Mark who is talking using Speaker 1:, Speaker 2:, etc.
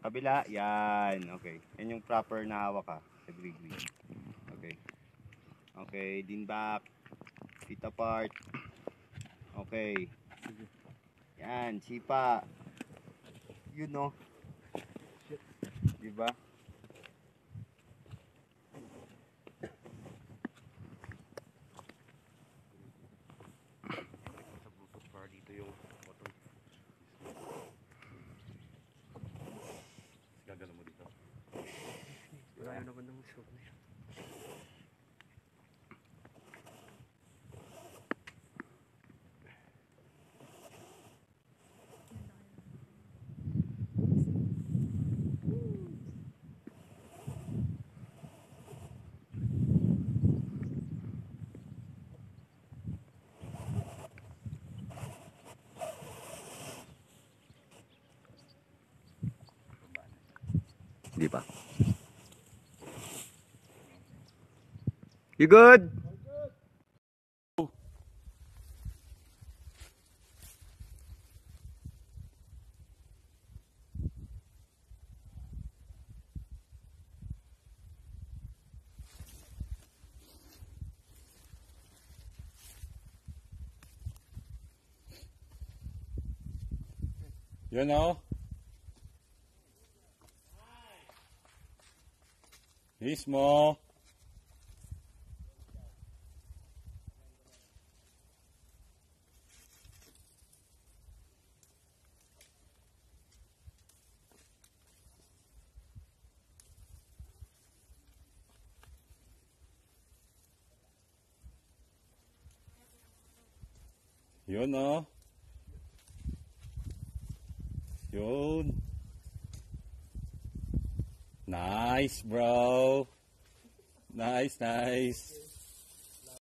Speaker 1: Kabila, yan. Okay. Yan yung proper na hawak ka. Sa green Okay. Okay, din back. Feet apart. Okay. Yan, sipa. Yun no. Diba?
Speaker 2: Na yun.
Speaker 1: Di ba? You good?
Speaker 3: You know? He's small. Yun o. Yun. Nice, bro. Nice, nice.